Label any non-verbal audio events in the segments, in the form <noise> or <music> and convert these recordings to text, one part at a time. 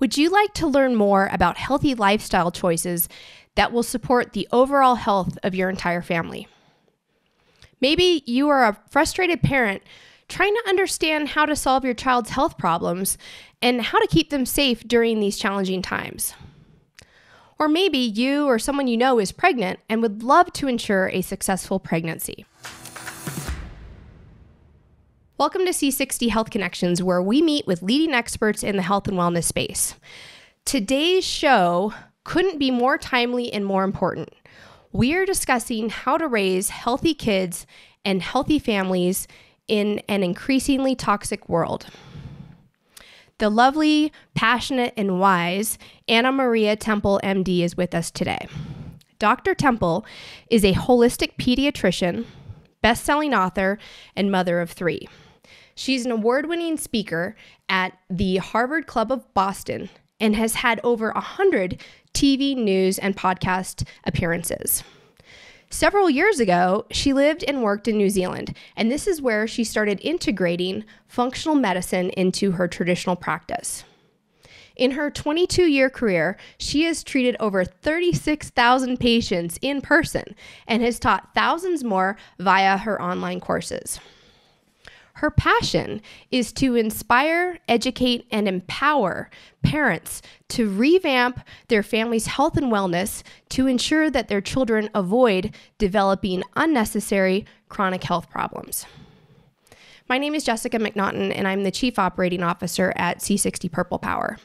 Would you like to learn more about healthy lifestyle choices that will support the overall health of your entire family? Maybe you are a frustrated parent trying to understand how to solve your child's health problems and how to keep them safe during these challenging times. Or maybe you or someone you know is pregnant and would love to ensure a successful pregnancy. Welcome to C60 Health Connections, where we meet with leading experts in the health and wellness space. Today's show couldn't be more timely and more important. We are discussing how to raise healthy kids and healthy families in an increasingly toxic world. The lovely, passionate, and wise Ana-Maria Temple, MD, is with us today. Dr. Temple is a holistic pediatrician, best selling author, and mother of three. She's an award winning speaker at the Harvard Club of Boston and has had over 100 TV, news, and podcast appearances. Several years ago, she lived and worked in New Zealand, and this is where she started integrating functional medicine into her traditional practice. In her 22 year career, she has treated over 36,000 patients in person and has taught thousands more via her online courses. Her passion is to inspire, educate, and empower parents to revamp their family's health and wellness to ensure that their children avoid developing unnecessary chronic health problems. My name is Jessica McNaughton, and I'm the Chief Operating Officer at C60 Purple Power.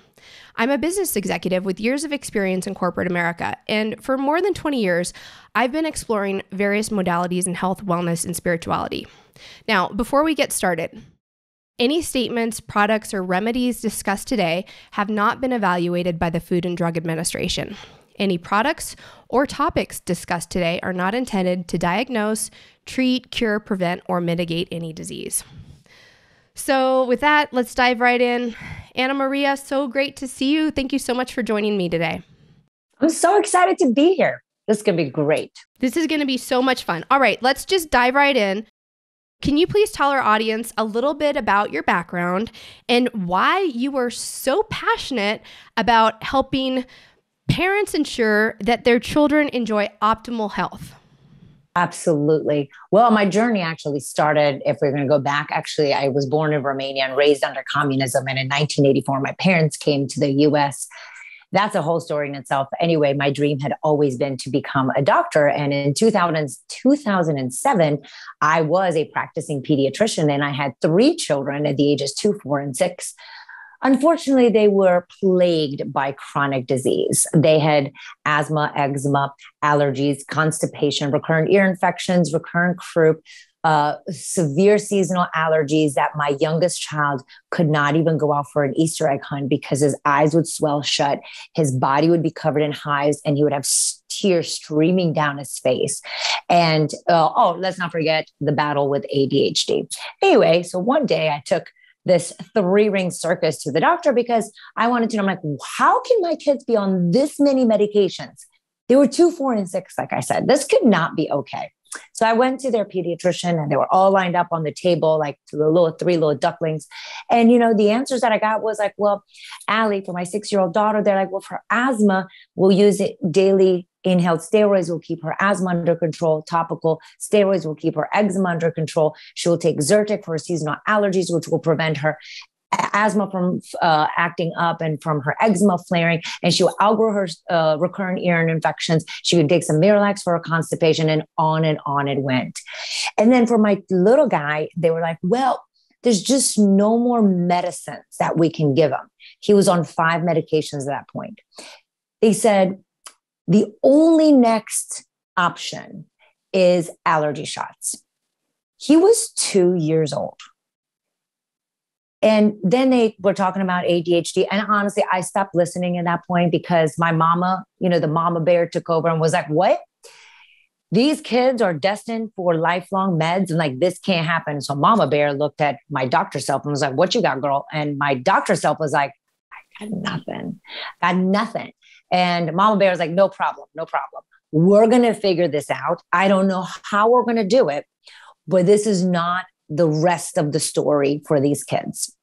I'm a business executive with years of experience in corporate America, and for more than 20 years, I've been exploring various modalities in health, wellness, and spirituality. Now, before we get started, any statements, products, or remedies discussed today have not been evaluated by the Food and Drug Administration. Any products or topics discussed today are not intended to diagnose, treat, cure, prevent, or mitigate any disease. So, with that, let's dive right in. Ana-Maria, so great to see you. Thank you so much for joining me today. I'm so excited to be here. This is going to be great. This is going to be so much fun. All right, let's just dive right in. Can you please tell our audience a little bit about your background and why you are so passionate about helping parents ensure that their children enjoy optimal health? Absolutely. Well, my journey actually started, if we're going to go back, actually, I was born in Romania and raised under communism. And in 1984, my parents came to the US that's a whole story in itself. Anyway, my dream had always been to become a doctor. And in 2000, 2007, I was a practicing pediatrician and I had three children at the ages two, four, and six. Unfortunately, they were plagued by chronic disease. They had asthma, eczema, allergies, constipation, recurrent ear infections, recurrent croup, uh, severe seasonal allergies that my youngest child could not even go out for an Easter egg hunt because his eyes would swell shut, his body would be covered in hives, and he would have tears streaming down his face. And uh, oh, let's not forget the battle with ADHD. Anyway, so one day I took this three ring circus to the doctor because I wanted to know, I'm like, how can my kids be on this many medications? They were two, four, and six, like I said. This could not be okay. So I went to their pediatrician and they were all lined up on the table, like the little three little ducklings. And, you know, the answers that I got was like, well, Allie, for my six year old daughter, they're like, well, for asthma, we'll use it daily. Inhaled steroids will keep her asthma under control. Topical steroids will keep her eczema under control. She'll take Zyrtec for her seasonal allergies, which will prevent her asthma from uh, acting up and from her eczema flaring, and she would outgrow her uh, recurrent ear infections. She would take some Miralax for her constipation, and on and on it went. And then for my little guy, they were like, well, there's just no more medicines that we can give him. He was on five medications at that point. They said the only next option is allergy shots. He was two years old. And then they were talking about ADHD. And honestly, I stopped listening at that point because my mama, you know, the mama bear took over and was like, what? These kids are destined for lifelong meds and like this can't happen. So mama bear looked at my doctor self and was like, what you got, girl? And my doctor self was like, I got nothing. I got nothing. And mama bear was like, no problem, no problem. We're going to figure this out. I don't know how we're going to do it, but this is not the rest of the story for these kids.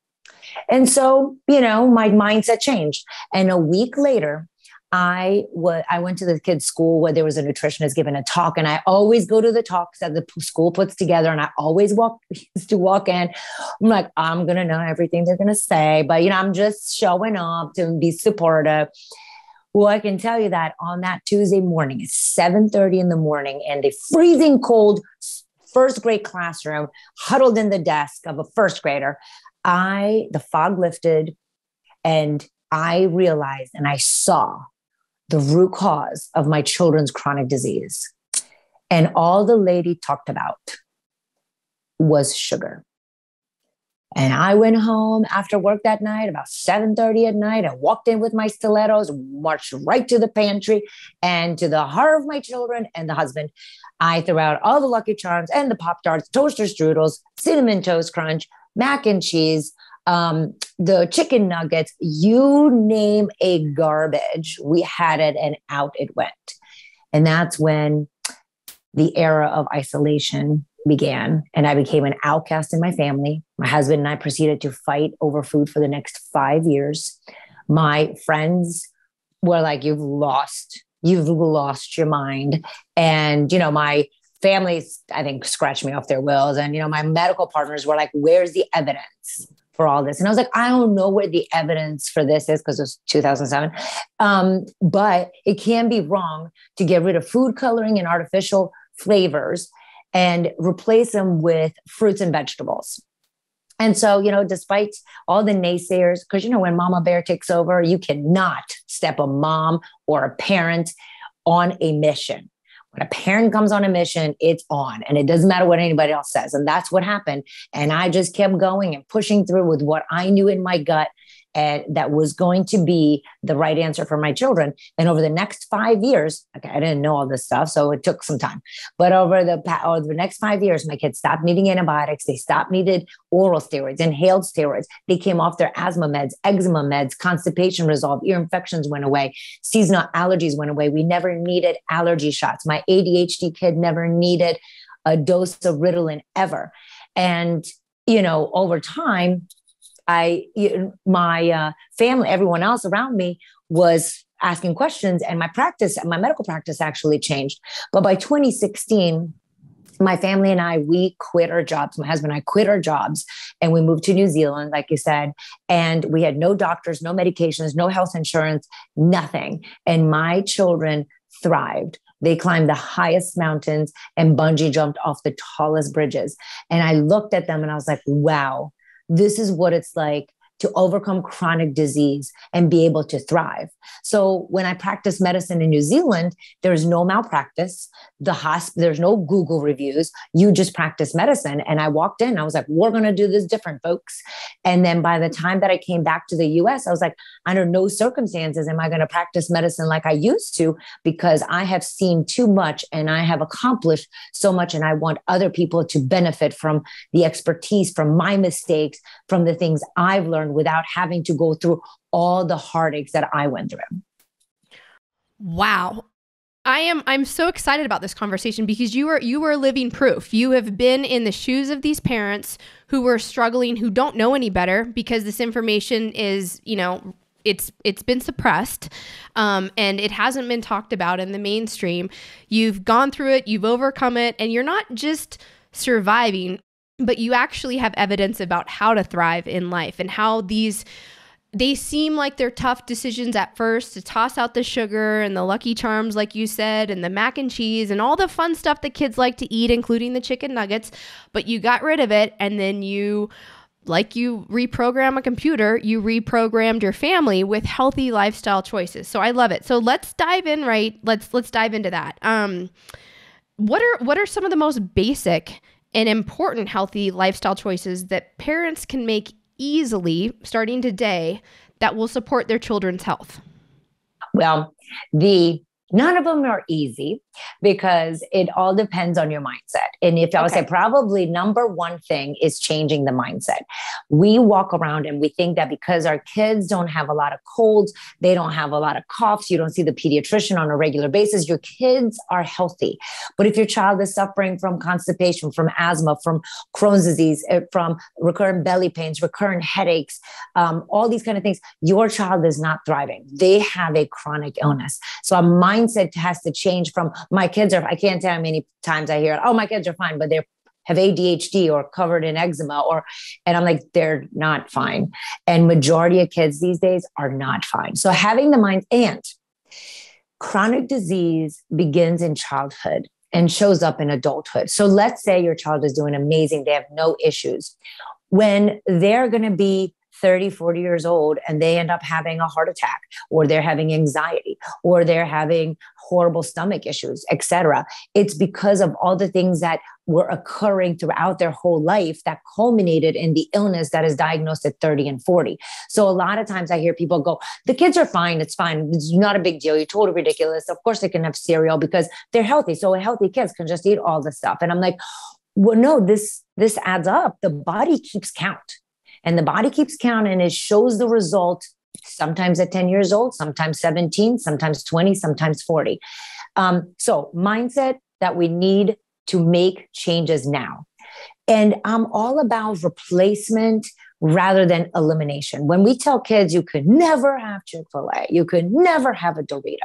And so, you know, my mindset changed. And a week later, I was I went to the kids' school where there was a nutritionist giving a talk, and I always go to the talks that the school puts together, and I always walk <laughs> to walk in. I'm like, I'm gonna know everything they're gonna say, but you know, I'm just showing up to be supportive. Well, I can tell you that on that Tuesday morning, it's 7:30 in the morning, and a freezing cold first grade classroom, huddled in the desk of a first grader. I the fog lifted, and I realized and I saw the root cause of my children's chronic disease. And all the lady talked about was sugar. And I went home after work that night, about 7:30 at night. I walked in with my stilettos, marched right to the pantry, and to the heart of my children and the husband, I threw out all the Lucky Charms and the Pop Tarts, toaster strudels, cinnamon toast crunch, mac and cheese, um, the chicken nuggets, you name a garbage, we had it and out it went. And that's when the era of isolation began and I became an outcast in my family. My husband and I proceeded to fight over food for the next five years. My friends were like, You've lost, you've lost your mind. And, you know, my families, I think, scratched me off their wheels. And, you know, my medical partners were like, Where's the evidence? for all this. And I was like, I don't know where the evidence for this is because it was 2007. Um, but it can be wrong to get rid of food coloring and artificial flavors and replace them with fruits and vegetables. And so, you know, despite all the naysayers, because, you know, when Mama Bear takes over, you cannot step a mom or a parent on a mission. When a parent comes on a mission, it's on and it doesn't matter what anybody else says. And that's what happened. And I just kept going and pushing through with what I knew in my gut and that was going to be the right answer for my children. And over the next five years, okay, I didn't know all this stuff, so it took some time. But over the over the next five years, my kids stopped needing antibiotics. They stopped needed oral steroids, inhaled steroids. They came off their asthma meds, eczema meds, constipation resolved, ear infections went away, seasonal allergies went away. We never needed allergy shots. My ADHD kid never needed a dose of Ritalin ever. And you know, over time, I, my uh, family, everyone else around me was asking questions, and my practice, my medical practice actually changed. But by 2016, my family and I, we quit our jobs. My husband and I quit our jobs and we moved to New Zealand, like you said. And we had no doctors, no medications, no health insurance, nothing. And my children thrived. They climbed the highest mountains and bungee jumped off the tallest bridges. And I looked at them and I was like, wow, this is what it's like to overcome chronic disease and be able to thrive. So when I practice medicine in New Zealand, there's no malpractice. The hospital, there's no Google reviews. You just practice medicine. And I walked in, I was like, we're going to do this different, folks. And then by the time that I came back to the US, I was like, under no circumstances am I going to practice medicine like I used to because I have seen too much and I have accomplished so much. And I want other people to benefit from the expertise, from my mistakes, from the things I've learned without having to go through all the heartaches that I went through. Wow. I am I'm so excited about this conversation because you are you are living proof. You have been in the shoes of these parents who were struggling, who don't know any better because this information is, you know, it's it's been suppressed um, and it hasn't been talked about in the mainstream. You've gone through it, you've overcome it, and you're not just surviving, but you actually have evidence about how to thrive in life and how these they seem like they're tough decisions at first to toss out the sugar and the lucky charms like you said and the mac and cheese and all the fun stuff that kids like to eat including the chicken nuggets but you got rid of it and then you like you reprogram a computer, you reprogrammed your family with healthy lifestyle choices. So I love it. So let's dive in right. Let's let's dive into that. Um what are what are some of the most basic and important healthy lifestyle choices that parents can make easily starting today that will support their children's health? Well, the None of them are easy because it all depends on your mindset. And if I would say probably number one thing is changing the mindset. We walk around and we think that because our kids don't have a lot of colds, they don't have a lot of coughs, you don't see the pediatrician on a regular basis, your kids are healthy. But if your child is suffering from constipation, from asthma, from Crohn's disease, eh, from recurrent belly pains, recurrent headaches, um, all these kind of things, your child is not thriving. They have a chronic illness. So a mindset has to change from my kids are, I can't tell how many times I hear, it, oh, my kids are fine, but they're have ADHD or covered in eczema or and I'm like they're not fine. And majority of kids these days are not fine. So having the mind and chronic disease begins in childhood and shows up in adulthood. So let's say your child is doing amazing, they have no issues. When they're going to be 30, 40 years old and they end up having a heart attack or they're having anxiety or they're having horrible stomach issues, etc. It's because of all the things that were occurring throughout their whole life that culminated in the illness that is diagnosed at 30 and 40. So a lot of times I hear people go, the kids are fine. It's fine. It's not a big deal. You're totally ridiculous. Of course they can have cereal because they're healthy. So healthy kids can just eat all the stuff. And I'm like, well, no, this, this adds up. The body keeps count and the body keeps count and it shows the result sometimes at 10 years old, sometimes 17, sometimes 20, sometimes 40. Um, so, mindset that we need to make changes now. And I'm all about replacement rather than elimination. When we tell kids you could never have Chick fil A, you could never have a Dorito.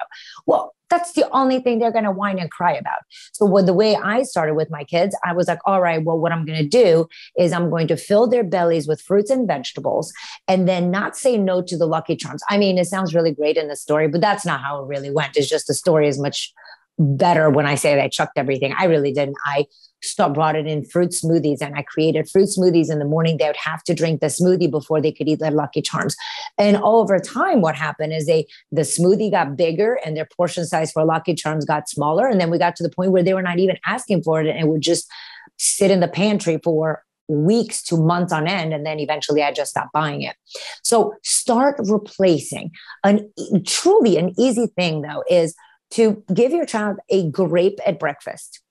Well, that's the only thing they're going to whine and cry about. So, with the way I started with my kids, I was like, all right, well, what I'm going to do is I'm going to fill their bellies with fruits and vegetables and then not say no to the Lucky Charms. I mean, it sounds really great in the story, but that's not how it really went. It's just the story is much better when I say that I chucked everything. I really didn't. I stop brought it in fruit smoothies and I created fruit smoothies in the morning. They would have to drink the smoothie before they could eat their Lucky Charms. And over time, what happened is they the smoothie got bigger and their portion size for Lucky Charms got smaller. And then we got to the point where they were not even asking for it and it would just sit in the pantry for weeks to months on end and then eventually i just stopped buying it so start replacing an truly an easy thing though is to give your child a grape at breakfast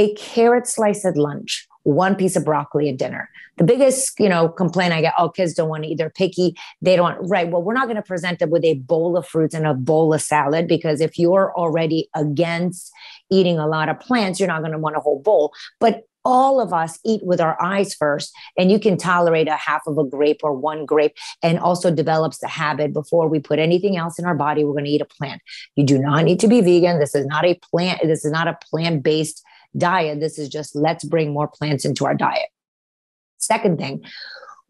a carrot slice at lunch, one piece of broccoli at dinner. The biggest, you know, complaint I get, oh, kids don't want to eat, they're picky. They don't, right. Well, we're not going to present them with a bowl of fruits and a bowl of salad because if you're already against eating a lot of plants, you're not going to want a whole bowl. But all of us eat with our eyes first and you can tolerate a half of a grape or one grape and also develops the habit before we put anything else in our body we're going to eat a plant you do not need to be vegan this is not a plant this is not a plant-based diet. This is just let's bring more plants into our diet. Second thing,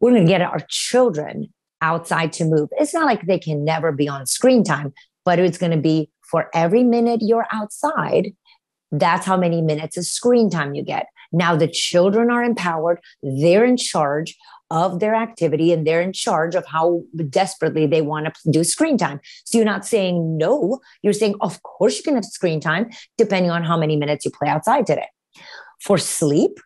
we're going to get our children outside to move. It's not like they can never be on screen time, but it's going to be for every minute you're outside, that's how many minutes of screen time you get. Now the children are empowered, they're in charge of their activity and they're in charge of how desperately they want to do screen time. So you're not saying no, you're saying, of course, you can have screen time depending on how many minutes you play outside today. For sleep,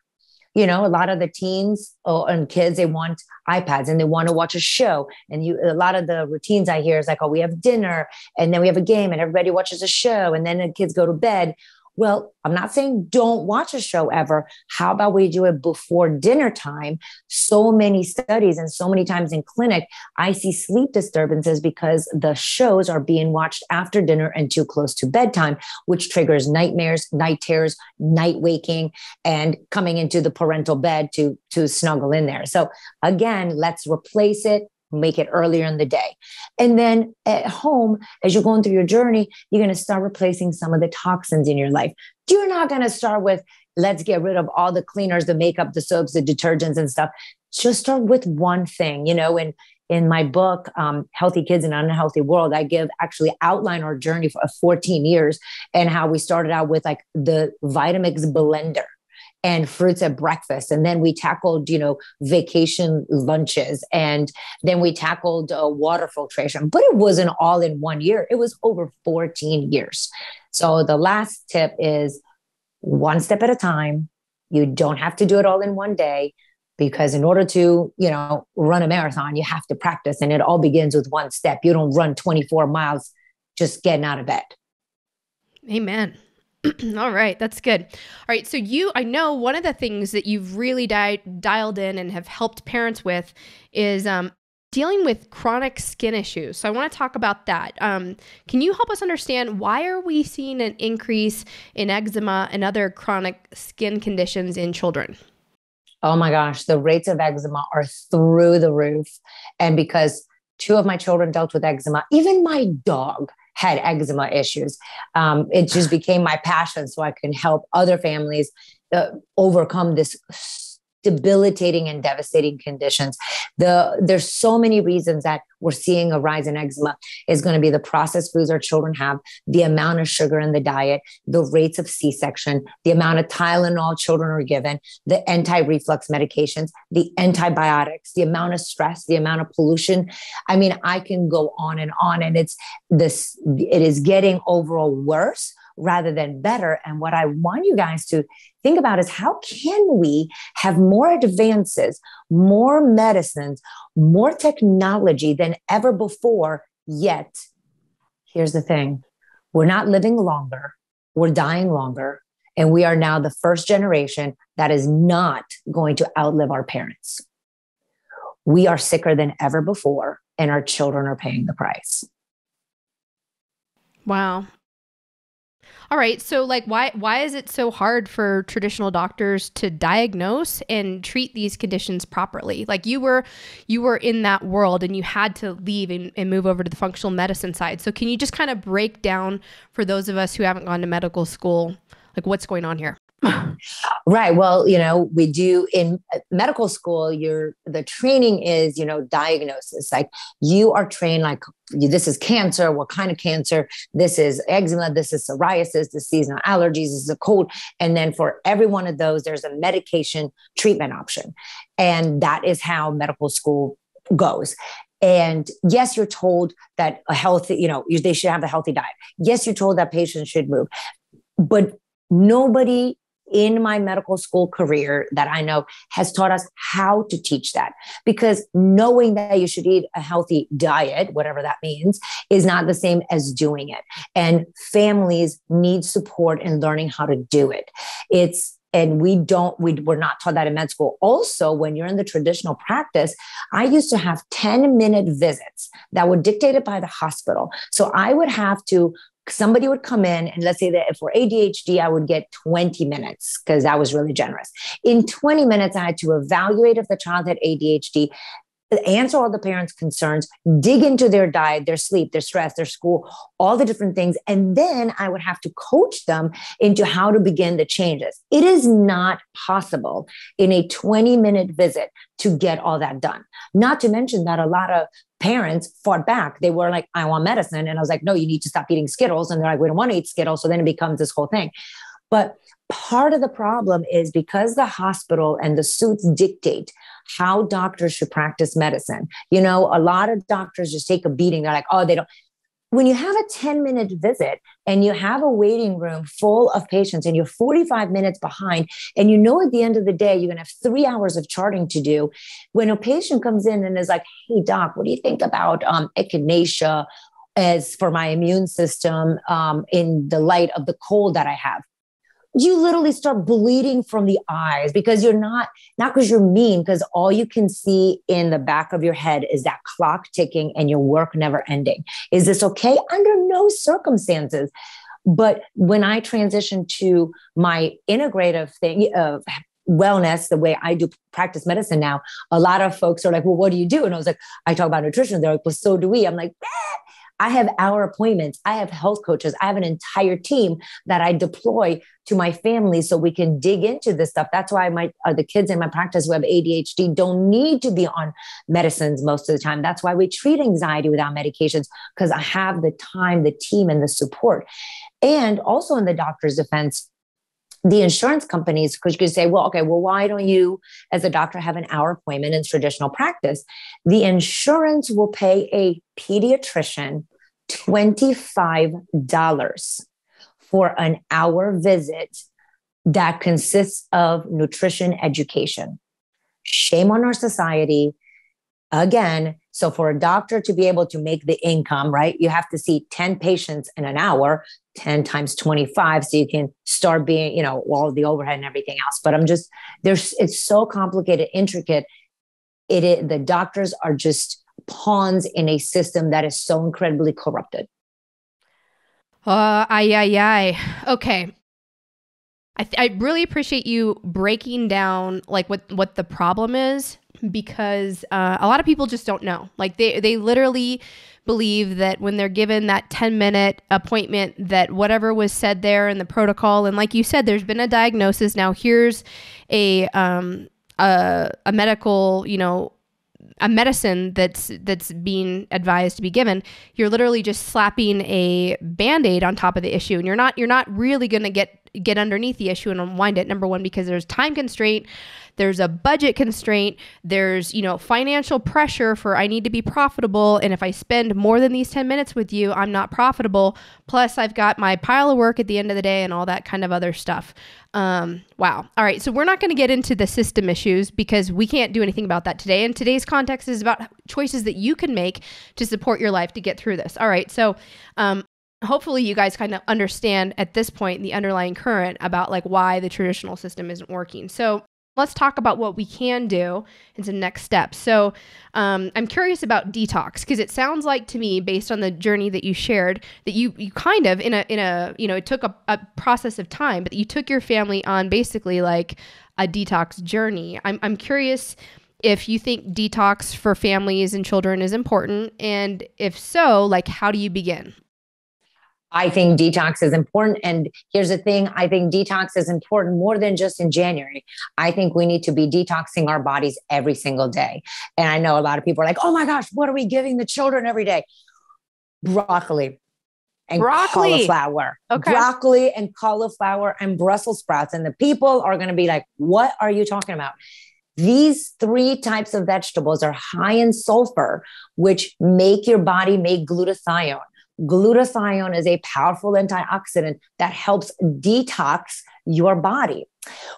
you know, a lot of the teens oh, and kids, they want iPads and they want to watch a show. And you, a lot of the routines I hear is like, oh, we have dinner and then we have a game and everybody watches a show and then the kids go to bed. Well, I'm not saying don't watch a show ever. How about we do it before dinner time? So many studies and so many times in clinic, I see sleep disturbances because the shows are being watched after dinner and too close to bedtime, which triggers nightmares, night terrors, night waking, and coming into the parental bed to, to snuggle in there. So again, let's replace it make it earlier in the day. And then at home, as you're going through your journey, you're going to start replacing some of the toxins in your life. You're not going to start with, let's get rid of all the cleaners, the makeup, the soaps, the detergents and stuff. Just start with one thing, you know, and in my book, um, Healthy Kids in an Unhealthy World, I give actually outline our journey for 14 years and how we started out with like the Vitamix blender and fruits at breakfast. And then we tackled, you know, vacation lunches. And then we tackled uh, water filtration. But it wasn't all in one year, it was over 14 years. So the last tip is one step at a time. You don't have to do it all in one day because in order to you know run a marathon you have to practice and it all begins with one step you don't run 24 miles just getting out of bed Amen. <clears throat> All right, that's good. All right, so you, I know one of the things that you've really di- dialed in and have helped parents with is um, dealing with chronic skin issues. So I want to talk about that. Um, can you help us understand why are we seeing an increase in eczema and other chronic skin conditions in children? Oh my gosh, the rates of eczema are through the roof. And because two of my children dealt with eczema, even my dog had eczema issues. Um, it just became my passion so I can help other families uh, overcome this debilitating and devastating conditions. The there's so many reasons that we're seeing a rise in eczema is going to be the processed foods our children have, the amount of sugar in the diet, the rates of C-section, the amount of Tylenol children are given, the anti-reflux medications, the antibiotics, the amount of stress, the amount of pollution. I mean, I can go on and on and it's this it is getting overall worse rather than better. And what I want you guys to think about is how can we have more advances, more medicines, more technology than ever before? Yet, here's the thing we're not living longer, we're dying longer. And we are now the first generation that is not going to outlive our parents. We are sicker than ever before, and our children are paying the price. Wow. All right. So like why why is it so hard for traditional doctors to diagnose and treat these conditions properly? Like you were you were in that world and you had to leave and, and move over to the functional medicine side. So can you just kind of break down for those of us who haven't gone to medical school like what's going on here? Right. Well, you know, we do in uh, medical school, your the training is, you know, diagnosis. Like you are trained like this is cancer, what kind of cancer? This is eczema, this is psoriasis, this is seasonal allergies, this is a cold. And then for every one of those, there's a medication treatment option. And that is how medical school goes. And yes, you're told that a healthy, you know, they should have a healthy diet. Yes, you're told that patients should move. But nobody in my medical school career that I know has taught us how to teach that. Because knowing that you should eat a healthy diet, whatever that means, is not the same as doing it. And families need support in learning how to do it. It's and we don't we, we're not taught that in med school also when you're in the traditional practice i used to have 10 minute visits that were dictated by the hospital so i would have to somebody would come in and let's say that if we're ADHD, I would get 20 minutes because that was really generous. In 20 minutes, I had to evaluate if the child had ADHD, answer all the parents' concerns, dig into their diet, their sleep, their stress, their school, all the different things. And then I would have to coach them into how to begin the changes. It is not possible in a 20 minute visit to get all that done. Not to mention that a lot of parents fought back. They were like, I want medicine. And I was like, no, you need to stop eating Skittles. And they're like, we don't want to eat Skittles. So then it becomes this whole thing. But part of the problem is because the hospital and the suits dictate how doctors should practice medicine. You know, a lot of doctors just take a beating. They're like, oh, they don't when you have a 10 minute visit and you have a waiting room full of patients and you're 45 minutes behind, and you know at the end of the day, you're going to have three hours of charting to do. When a patient comes in and is like, hey, doc, what do you think about um, echinacea as for my immune system um, in the light of the cold that I have? You literally start bleeding from the eyes because you're not not because you're mean because all you can see in the back of your head is that clock ticking and your work never ending. Is this okay? Under no circumstances. But when i transitioned to my integrative thing of wellness the way i do practice medicine now a lot of folks are like well what do you do? And i was like i talk about nutrition. They're like well so do we. I'm like eh I have our appointments. I have health coaches. I have an entire team that I deploy to my family so we can dig into this stuff. That's why my uh, the kids in my practice who have ADHD don't need to be on medicines most of the time. That's why we treat anxiety without medications because I have the time, the team, and the support. And also in the doctor's defense, the insurance companies, because you could say, well, okay, well, why don't you, as a doctor, have an hour appointment in traditional practice? The insurance will pay a pediatrician $25 for an hour visit that consists of nutrition education. Shame on our society. Again, So for a doctor to be able to make the income, right, you have to see 10 patients in an hour, 10 times 25. So you can start being, you know, all the overhead and everything else. But I'm just, there's, it's so complicated, intricate. It, it the doctors are just pawns in a system that is so incredibly corrupted. Uh, aye, aye, aye. Okay. I, th- I really appreciate you breaking down like what what the problem is because uh, a lot of people just don't know. Like they they literally believe that when they're given that 10 minute appointment that whatever was said there in the protocol and like you said there's been a diagnosis. Now here's a um a, a medical you know a medicine that's that's being advised to be given. You're literally just slapping a band-aid on top of the issue and you're not you're not really going to get get underneath the issue and unwind it number one because there's time constraint there's a budget constraint there's you know financial pressure for i need to be profitable and if i spend more than these 10 minutes with you i'm not profitable. Plus i've got my pile of work at the end of the day and all that kind of other stuff. Um, wow. All right so we're not going to get into the system issues because we can't do anything about that today. And today's context is about choices that you can make to support your life to get through this. All right so um, hopefully you guys kind of understand at this point the underlying current about like why the traditional system isn't working. So let's talk about what we can do and some next steps so um, i'm curious about detox because it sounds like to me based on the journey that you shared that you you kind of in a in a you know it took a, a process of time but you took your family on basically like a detox journey. I'm, I'm curious if you think detox for families and children is important and if so like how do you begin I think detox is important. And here's the thing I think detox is important more than just in January. I think we need to be detoxing our bodies every single day. And I know a lot of people are like, oh my gosh, what are we giving the children every day? Broccoli and broccoli. cauliflower. Okay. Broccoli and cauliflower and Brussels sprouts. And the people are going to be like, what are you talking about? These three types of vegetables are high in sulfur, which make your body make glutathione. Glutathione is a powerful antioxidant that helps detox your body.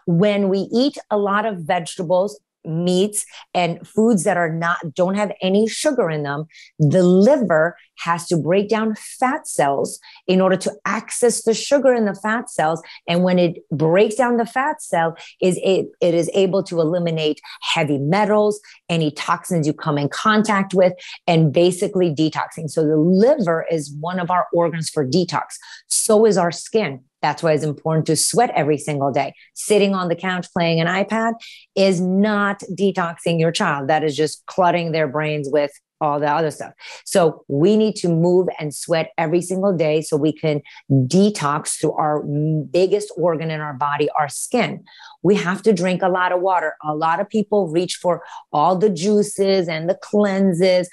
When we eat a lot of vegetables, meats and foods that are not don't have any sugar in them the liver has to break down fat cells in order to access the sugar in the fat cells. And when it breaks down the fat cell is it, it is able to eliminate heavy metals any toxins you come in contact with and basically detoxing. So the liver is one of our organs for detox. So is our skin that's why it's important to sweat every single day. Sitting on the couch playing an iPad is not detoxing your child. That is just cluttering their brains with all the other stuff. So we need to move and sweat every single day so we can detox through our biggest organ in our body, our skin. We have to drink a lot of water. A lot of people reach for all the juices and the cleanses.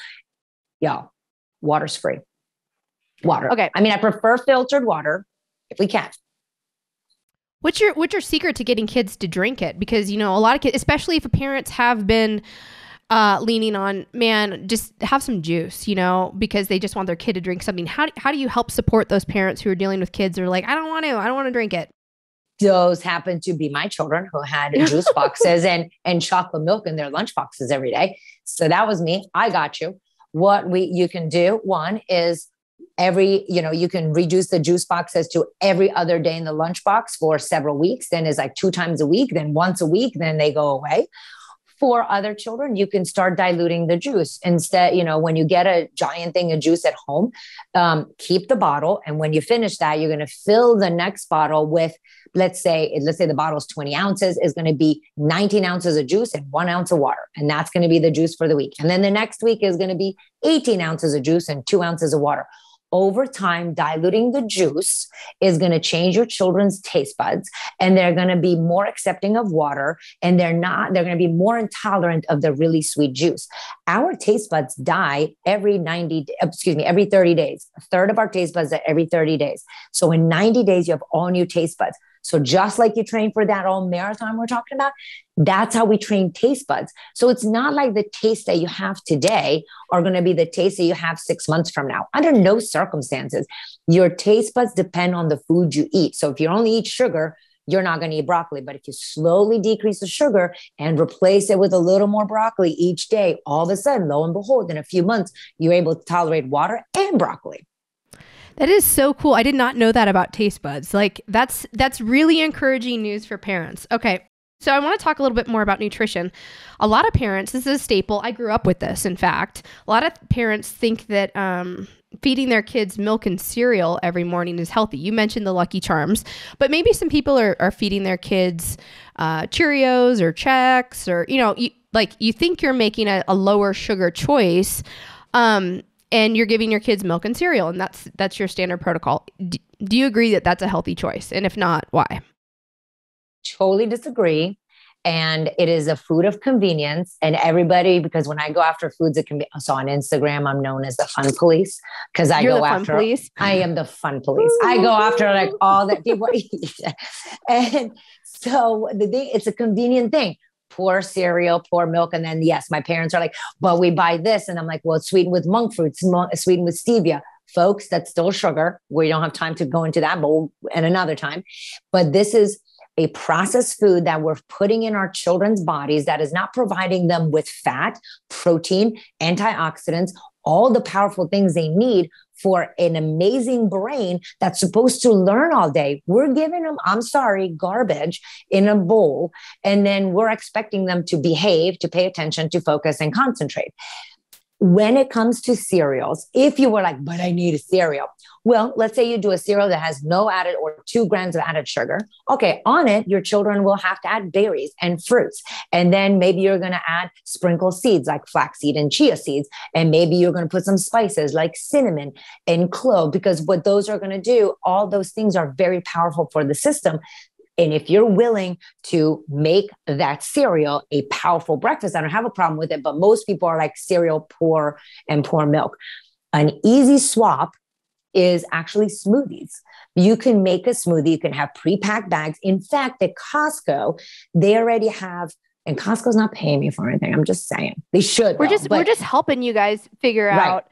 Y'all, water's free. Water. Okay. I mean, I prefer filtered water if we can. What's your what's your secret to getting kids to drink it? Because you know a lot of kids, especially if parents have been uh, leaning on, man, just have some juice, you know, because they just want their kid to drink something. How do, how do you help support those parents who are dealing with kids who are like, I don't want to, I don't want to drink it. Those happen to be my children who had <laughs> juice boxes and and chocolate milk in their lunch boxes every day. So that was me. I got you. What we you can do one is every you know you can reduce the juice boxes to every other day in the lunchbox for several weeks then is like two times a week then once a week then they go away. For other children you can start diluting the juice. Instead you know when you get a giant thing of juice at home um, keep the bottle and when you finish that you're going to fill the next bottle with let's say let's say the bottle is 20 ounces is going to be 19 ounces of juice and one ounce of water and that's going to be the juice for the week. And then the next week is going to be 18 ounces of juice and two ounces of water over time, diluting the juice is going to change your children's taste buds and they're going to be more accepting of water and they're not, they're going to be more intolerant of the really sweet juice. Our taste buds die every 90, excuse me, every 30 days. A third of our taste buds die every 30 days. So in 90 days, you have all new taste buds. So just like you train for that all marathon we're talking about, that's how we train taste buds. So it's not like the taste that you have today are going to be the taste that you have six months from now. Under no circumstances, your taste buds depend on the food you eat. So if you only eat sugar, you're not going to eat broccoli. But if you slowly decrease the sugar and replace it with a little more broccoli each day, all of a sudden, lo and behold, in a few months, you're able to tolerate water and broccoli. That is so cool. I did not know that about taste buds. Like that's that's really encouraging news for parents. Okay. So I want to talk a little bit more about nutrition. A lot of parents, this is a staple. I grew up with this, in fact. A lot of parents think that um, feeding their kids milk and cereal every morning is healthy. You mentioned the Lucky Charms, but maybe some people are, are feeding their kids uh, Cheerios or Chex or, you know, you, like you think you're making a, a lower sugar choice. Um, and you're giving your kids milk and cereal and that's that's your standard protocol D- do you agree that that's a healthy choice and if not why totally disagree. And it is a food of convenience. And everybody, because when I go after foods, it can be so on Instagram, I'm known as the fun police because I You're go after police. I am the fun police. I go after like all that people <laughs> eat. and so the thing, it's a convenient thing. Pour cereal, pour milk. And then, yes, my parents are like, well, we buy this. And I'm like, well, it's sweetened with monk fruit, sweetened with stevia folks that's still sugar we don't have time to go into that but and another time but this is a processed food that we're putting in our children's bodies that is not providing them with fat, protein, antioxidants, all the powerful things they need for an amazing brain that's supposed to learn all day. We're giving them, I'm sorry, garbage in a bowl. And then we're expecting them to behave, to pay attention, to focus and concentrate when it comes to cereals, if you were like, but I need a cereal. Well, let's say you do a cereal that has no added or two grams of added sugar. Okay, on it, your children will have to add berries and fruits. And then maybe you're going to add sprinkle seeds like flaxseed and chia seeds. And maybe you're going to put some spices like cinnamon and clove, because what those are going to do, all those things are very powerful for the system. And if you're willing to make that cereal a powerful breakfast, I don't have a problem with it. But most people are like cereal pour and pour milk. An easy swap is actually smoothies. You can make a smoothie, you can have pre-packed bags. In fact, at Costco, they already have and Costco's not paying me for anything. I'm just saying. They should. We're though, just but, we're just helping you guys figure right. out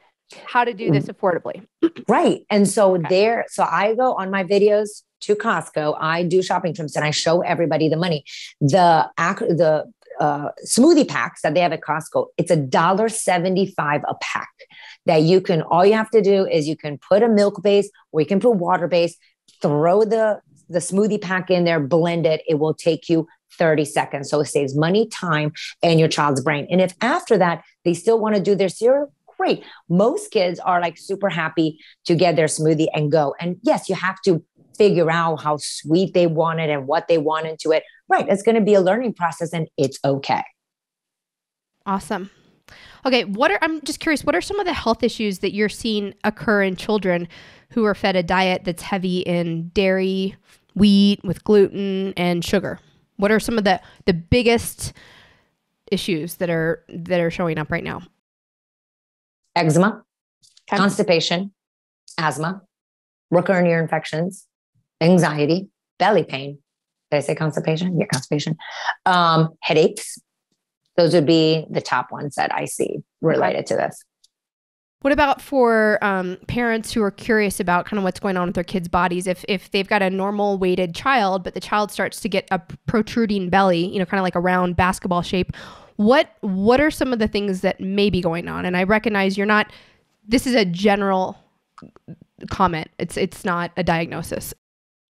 how to do this mm. affordably. right. And so okay. there, so I go on my videos to Costco. I do shopping trips and I show everybody the money. The the uh, smoothie packs that they have at Costco, it's a dollar seventy-five a pack. That you can, all you have to do is you can put a milk base or you can put water base, throw the the smoothie pack in there, blend it. It will take you 30 seconds. So it saves money, time, and your child's brain. And if after that they still want to do their cereal, great. Most kids are like super happy to get their smoothie and go. And yes, you have to figure out how sweet they want it and what they want into it. Right. It's going to be a learning process and it's okay. Awesome. Okay, what are I'm just curious, what are some of the health issues that you're seeing occur in children who are fed a diet that's heavy in dairy, wheat with gluten and sugar? What are some of the the biggest issues that are that are showing up right now? Eczema, okay. constipation, asthma, recurrent ear infections, anxiety, belly pain. Did I say constipation? Yeah, constipation. Um, headaches. Those would be the top ones that I see related to this. What about for um, parents who are curious about kind of what's going on with their kids' bodies? If if they've got a normal weighted child, but the child starts to get a protruding belly, you know, kind of like a round basketball shape, what what are some of the things that may be going on? And I recognize you're not. This is a general comment. It's it's not a diagnosis.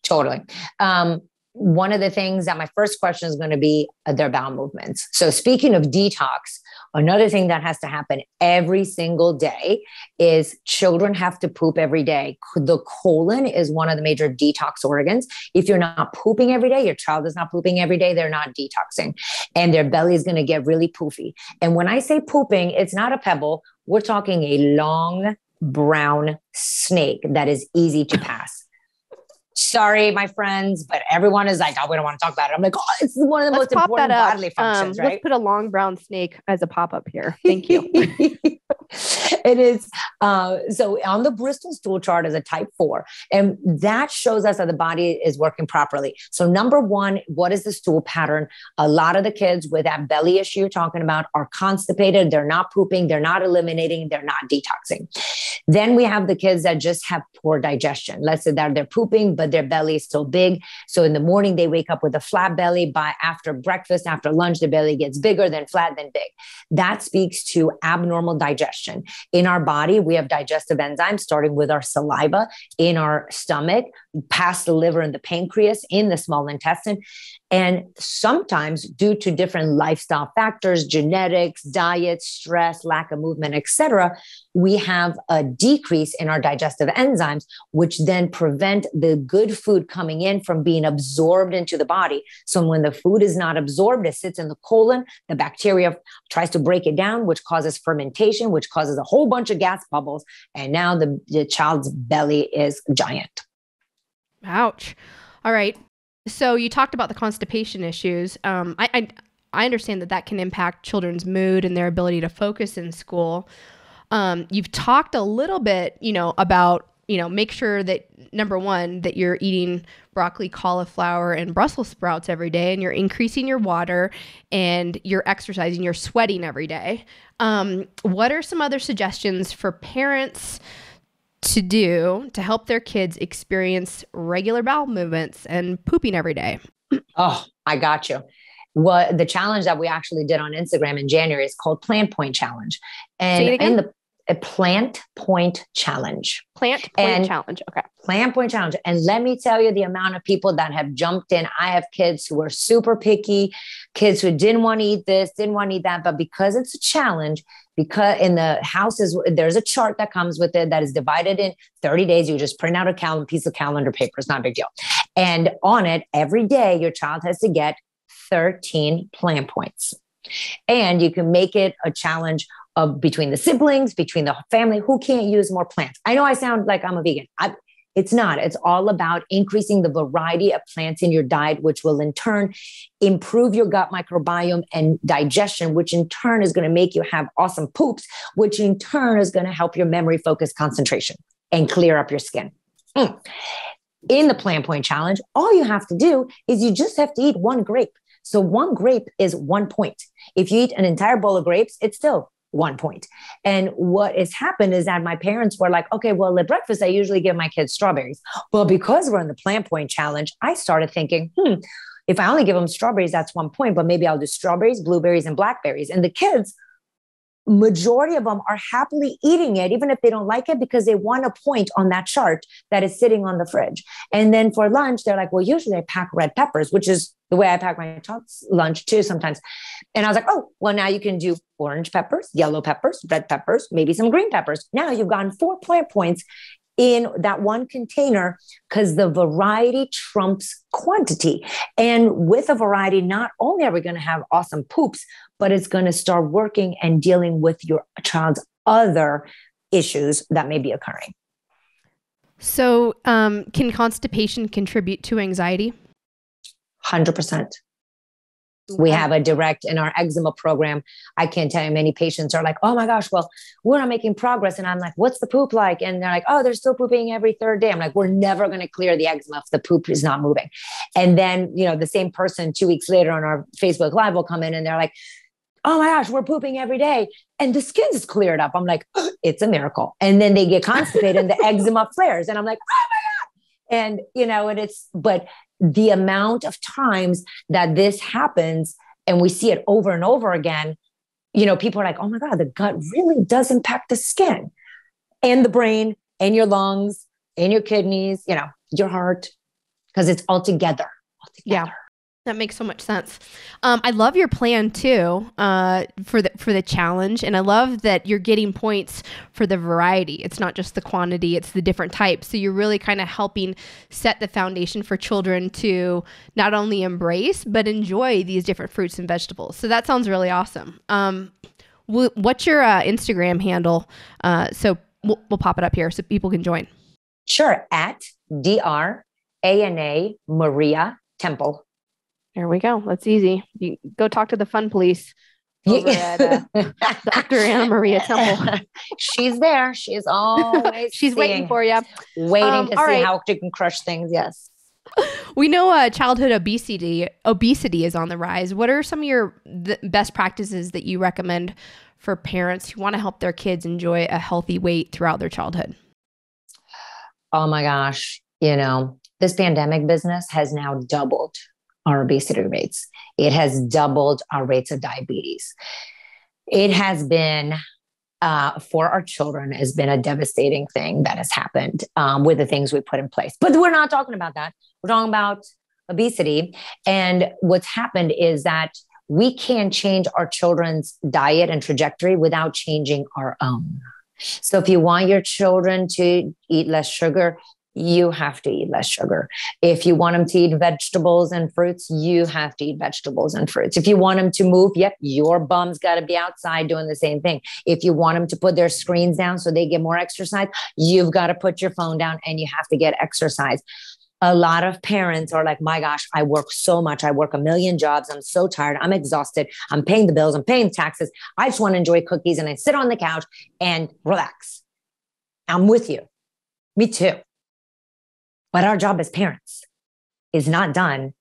Totally. Um, one of the things that my first question is going to be their bowel movements. So, speaking of detox, another thing that has to happen every single day is children have to poop every day. The colon is one of the major detox organs. If you're not pooping every day, your child is not pooping every day, they're not detoxing, and their belly is going to get really poofy. And when I say pooping, it's not a pebble, we're talking a long brown snake that is easy to pass sorry, my friends, but everyone is like, oh, we don't want to talk about it. I'm like, oh, it's one of the let's most important bodily functions, um, right? Let's put a long brown snake as a pop up here. <laughs> Thank you. it is uh, so on the Bristol stool chart is a type four, and that shows us that the body is working properly. So, number one, what is the stool pattern? A lot of the kids with that belly issue you're talking about are constipated, they're not pooping, they're not eliminating, they're not detoxing. Then we have the kids that just have poor digestion. Let's say that they're pooping, but their belly is still big. So, in the morning, they wake up with a flat belly. By after breakfast, after lunch, the belly gets bigger, then flat, then big. That speaks to abnormal digestion. In our body, we have digestive enzymes starting with our saliva in our stomach, past the liver and the pancreas, in the small intestine. And sometimes, due to different lifestyle factors, genetics, diet, stress, lack of movement, etc., we have a decrease in our digestive enzymes, which then prevent the good food coming in from being absorbed into the body. So when the food is not absorbed, it sits in the colon. The bacteria tries to break it down, which causes fermentation, which causes a whole bunch of gas bubbles. And now the, the child's belly is giant. Ouch. All right. So you talked about the constipation issues. Um, I, I I understand that that can impact children's mood and their ability to focus in school. Um, you've talked a little bit, you know, about you know make sure that number one that you're eating broccoli, cauliflower, and Brussels sprouts every day, and you're increasing your water, and you're exercising, you're sweating every day. Um, what are some other suggestions for parents? to do to help their kids experience regular bowel movements and pooping every day? Oh, I got you. What the challenge that we actually did on Instagram in January is called Plant Point Challenge. And, and the a plant point challenge. Plant point and challenge. Okay. Plant point challenge. And let me tell you the amount of people that have jumped in. I have kids who are super picky, kids who didn't want to eat this, didn't want to eat that. But because it's a challenge, because in the houses, there's a chart that comes with it that is divided in 30 days. You just print out a calendar, piece of calendar paper. It's not a big deal. And on it, every day, your child has to get 13 plant points. And you can make it a challenge of between the siblings, between the family, who can't use more plants. I know I sound like I'm a vegan. I, it's not. It's all about increasing the variety of plants in your diet, which will in turn improve your gut microbiome and digestion, which in turn is going to make you have awesome poops, which in turn is going to help your memory, focus, concentration, and clear up your skin. Mm. In the Plant Point Challenge, all you have to do is you just have to eat one grape. So one grape is one point. If you eat an entire bowl of grapes, it's still one point. And what has happened is that my parents were like, okay, well, at breakfast, I usually give my kids strawberries. Well, because we're in the plant point challenge, I started thinking, hmm, if I only give them strawberries, that's one point, but maybe I'll do strawberries, blueberries, and blackberries. And the kids majority of them are happily eating it even if they don't like it because they want a point on that chart that is sitting on the fridge. And then for lunch they're like well usually i pack red peppers which is the way i pack my lunch too sometimes. And i was like oh well now you can do orange peppers yellow peppers red peppers maybe some green peppers. Now you've gotten four plant points in that one container because the variety trumps quantity. And with a variety, not only are we going to have awesome poops, but it's going to start working and dealing with your child's other issues that may be occurring. So, um, can constipation contribute to anxiety? 100%. We have a direct in our eczema program. I can't tell you many patients are like, oh my gosh, well, we're not making progress. And I'm like, what's the poop like? And they're like, oh, they're still pooping every third day. I'm like, we're never going to clear the eczema if the poop is not moving. And then, you know, the same person two weeks later on our Facebook Live will come in and they're like, oh my gosh, we're pooping every day. And the skin's cleared up. I'm like, oh, it's a miracle. And then they get constipated and the <laughs> eczema flares. And I'm like, oh my God. And, you know, and it's, but the amount of times that this happens and we see it over and over again, you know, people are like, oh my God, the gut really does impact the skin and the brain and your lungs and your kidneys, you know, your heart, because it's all together. All together. Yeah. That makes so much sense. Um, I love your plan too uh, for the for the challenge, and I love that you're getting points for the variety. It's not just the quantity; it's the different types. So you're really kind of helping set the foundation for children to not only embrace but enjoy these different fruits and vegetables. So that sounds really awesome. Um, what's your uh, Instagram handle? Uh, so we'll, we'll pop it up here so people can join. Sure, at dr ana maria temple there we go. That's easy. You go talk to the fun police. over at uh, <laughs> Dr. Ana-Maria Temple. <laughs> She's there. She's always <laughs> she's seeing, waiting for you, waiting um, to see right. how you can crush things. Yes. We know uh, childhood obesity obesity is on the rise. What are some of your th- best practices that you recommend for parents who want to help their kids enjoy a healthy weight throughout their childhood? Oh my gosh, you know, this pandemic business has now doubled our obesity rates. It has doubled our rates of diabetes. It has been uh, for our children has been a devastating thing that has happened um, with the things we put in place. But we're not talking about that. We're talking about obesity. And what's happened is that we can change our children's diet and trajectory without changing our own. So if you want your children to eat less sugar, you have to eat less sugar. If you want them to eat vegetables and fruits, you have to eat vegetables and fruits. If you want them to move, yep, your bum's got to be outside doing the same thing. If you want them to put their screens down so they get more exercise, you've got to put your phone down and you have to get exercise. A lot of parents are like, my gosh, I work so much. I work a million jobs. I'm so tired. I'm exhausted. I'm paying the bills. I'm paying taxes. I just want to enjoy cookies and I sit on the couch and relax. I'm with you. Me too. But our job as parents is not done.